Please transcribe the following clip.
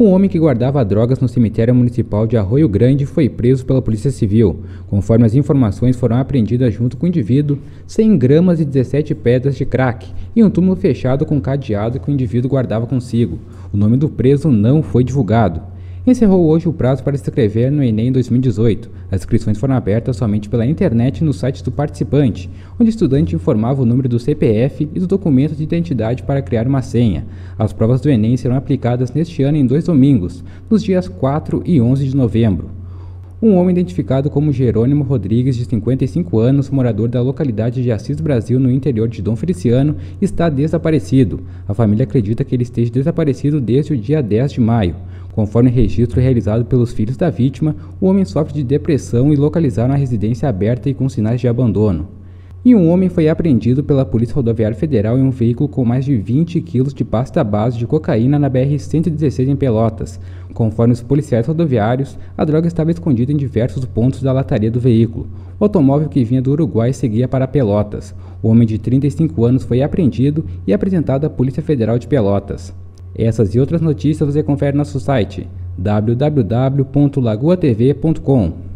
Um homem que guardava drogas no cemitério municipal de Arroio Grande foi preso pela Polícia Civil. Conforme as informações, foram apreendidas junto com o indivíduo 100 gramas e 17 pedras de crack e um túmulo fechado com cadeado que o indivíduo guardava consigo. O nome do preso não foi divulgado. Encerrou hoje o prazo para se inscrever no Enem 2018. As inscrições foram abertas somente pela internet no site do participante, onde o estudante informava o número do CPF e do documento de identidade para criar uma senha. As provas do Enem serão aplicadas neste ano em dois domingos, nos dias 4 e 11 de novembro. Um homem identificado como Jerônimo Rodrigues, de 55 anos, morador da localidade de Assis Brasil, no interior de Dom Feliciano, está desaparecido. A família acredita que ele esteja desaparecido desde o dia 10 de maio. Conforme registro realizado pelos filhos da vítima, o homem sofre de depressão e localizaram a residência aberta e com sinais de abandono. E um homem foi apreendido pela Polícia Rodoviária Federal em um veículo com mais de 20 quilos de pasta base de cocaína na BR-116 em Pelotas. Conforme os policiais rodoviários, a droga estava escondida em diversos pontos da lataria do veículo. O automóvel que vinha do Uruguai seguia para Pelotas. O homem de 35 anos foi apreendido e apresentado à Polícia Federal de Pelotas. Essas e outras notícias você confere no nosso site www.lagoatv.com.